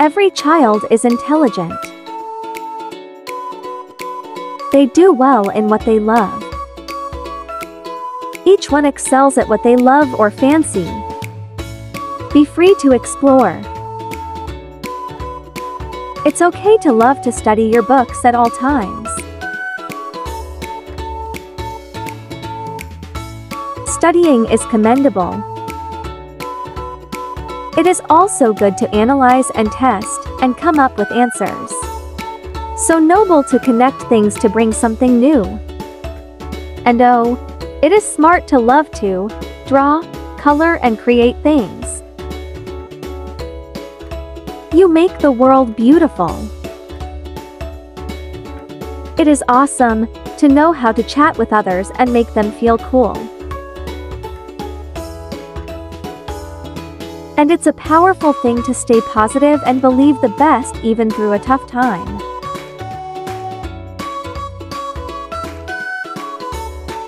Every child is intelligent. They do well in what they love. Each one excels at what they love or fancy. Be free to explore. It's okay to love to study your books at all times. Studying is commendable. It is also good to analyze and test, and come up with answers. So noble to connect things to bring something new. And oh, it is smart to love to draw, color and create things. You make the world beautiful. It is awesome to know how to chat with others and make them feel cool. And it's a powerful thing to stay positive and believe the best even through a tough time.